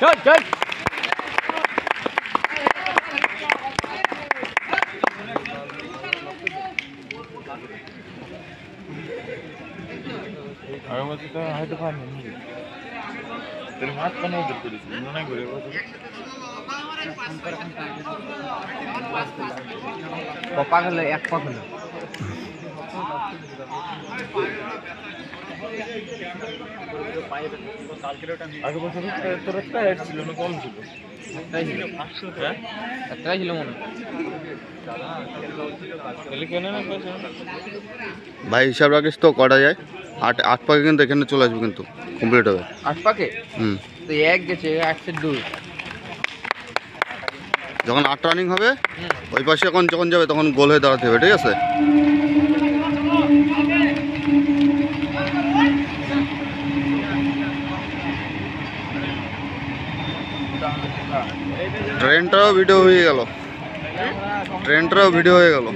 চল চল আর হয়তো পারনি তোর মাছ কেন ওদের করেছিস মনে করে কপা গেলে এক পাক হলো। আগে বছর তোর একটা হেড ছিল না কম ছিল? একটাই ছিল। হ্যাঁ? একটাই ছিল মনে ভাই হিসাব রাখিস তো কটা যায়? আট আট পাকে কিন্তু এখানে চলে আসবে কিন্তু কমপ্লিট হবে। আট পাকে? হুম। তো এক গেছে একশো দুই। যখন আট রানিং হবে ওই পাশে এখন যখন যাবে তখন গোল হয়ে দাঁড়াতে হবে ঠিক আছে? ট্রেনটাও ভিডিও হয়ে গেল। ট্রেনটাও ভিডিও হয়ে গেল।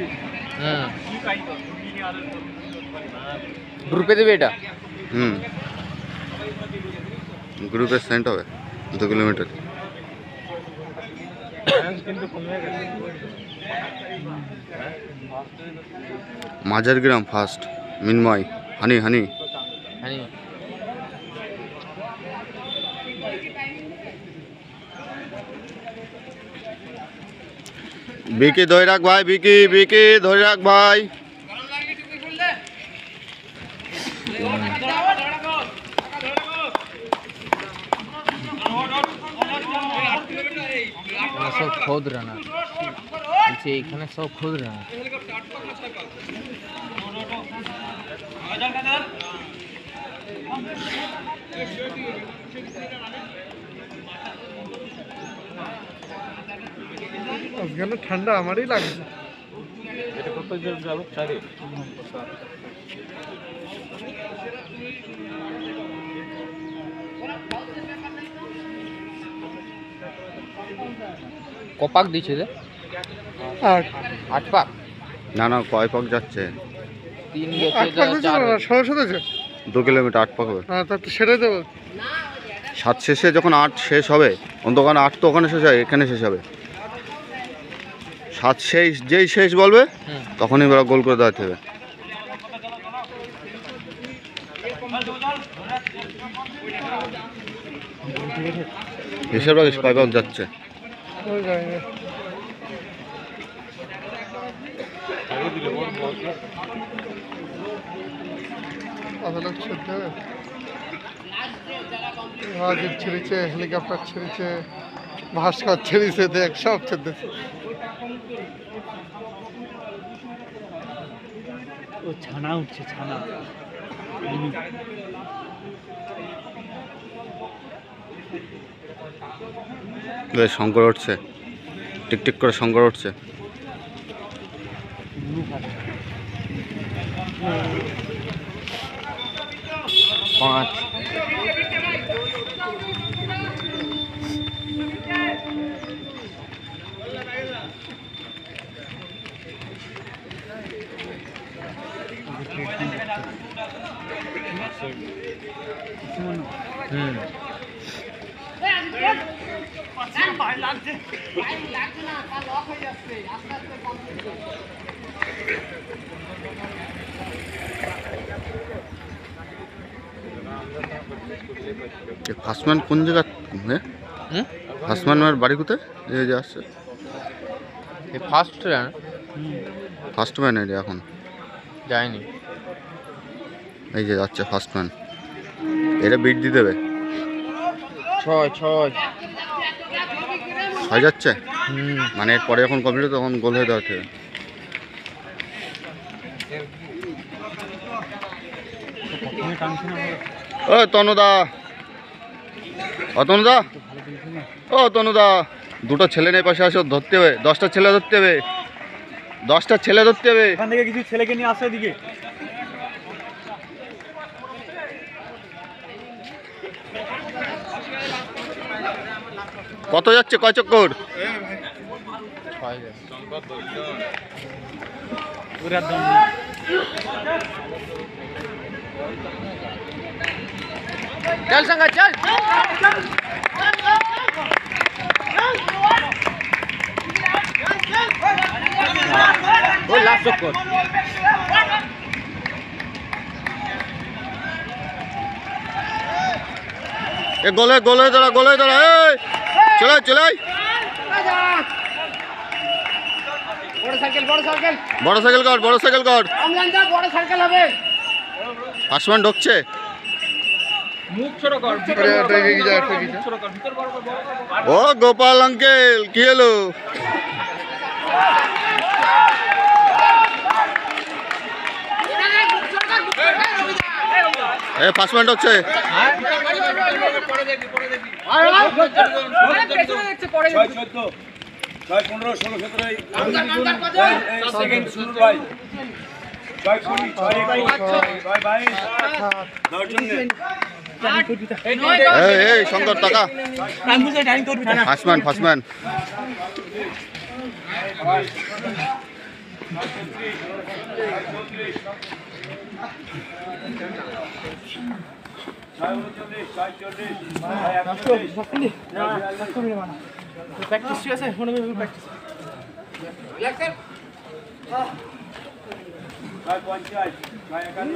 হুম। গ্রুপে দেবে এটা হুম গ্রুপে সেন্ট হবে দু কিলোমিটার কিন্তু কমে গেছে মাঝের গ্রাম ফার্স্ট মিনময় হানি হানি হ্যাঁ বিকি ধরে রাখ ভাই বিকি বিকি ধরে রাখ ভাই সব খোদ রানা। বলছি এখানে সব খোদ রানা। ঠান্ডা আমারই লাগছে। এটা কত যাবে চারে। কপাক দিচ্ছে রে আর আট পাক না না কয় পাক যাচ্ছে? তিন গেছে দু কিলোমিটার আট পাক হবে। হ্যাঁ তা তো সেটাই দেবো সাত শেষে যখন আট শেষ হবে অন্তকান আট তো ওখানে শেষ হয় এখানে শেষ হবে। সাত শেষ যেই শেষ বলবে তখনই এবার গোল করে দাঁড়াতে হবে। হিসেব রাখিস কয় পাক যাচ্ছে। আদালত ছেড়ে রাজীব ছেড়েছে হেলিকপ্টার ছেড়েছে ভাস্কর ছেড়েছে দেখ সব ছেড়েছে ও ছানা উঠছে ছানা বেশ শঙ্কর উঠছে? টিকটিক করে শঙ্কর উঠছে? হুম। ফার্স্টম্যান কোন জায়গা? হ্যাঁ হুম? ফার্স্টম্যানের বাড়ি কোথায়? এই যে আসছে। ফার্স্ট রান ফার্স্টম্যান এটা এখন। যায়নি। এই যে যাচ্ছে ফার্স্টম্যান এটা বিট দিয়ে দেবে ছয় ছয়। ছয় যাচ্ছে? মানে এরপরে যখন কমপ্লিট তখন গোল হয়ে দেওয়া হবে ও তনুদা। ও তনুদা। ও তনুদা। দুটো ছেলে নেই পাশে আসো ধরতে হবে। দশটা ছেলে ধরতে হবে। দশটা ছেলে ধরতে হবে। এখান থেকে কিছু ছেলেকে নিয়ে আসো এদিকে। কত যাচ্ছে? কয় চক্কর? চল সঙ্গা চল। লাস্ট চক্কর। এ গোলে গোলে দাঁড়া গোলে দাঁড়া এই চলে আয়, চলে আয়। বড় সাইকেল বড় সাইকেল বড় সাইকেল কর বড় সাইকেল কর অমলান বড় সাইকেল হবে আসমান ঢুকছে। ও গোপাল আঙ্কেল কি হলো এ ফার্স্ট ম্যান ঢুকছে ছয় পনেরো ষোলো সতেরো সেকেন্ড শুরু ভাই ছয় কুড়ি টাকা টাইম বুঝে টাইম করবি না ফার্স্ট ম্যান ফার্স্ট ম্যান ছয় উনচল্লিশ ছয় চল্লিশ ছয় একচল্লিশ প্র্যাকটিস ঠিক আছে মনে করবি প্র্যাকটিস ছয় পঞ্চাশ ছয় একান্ন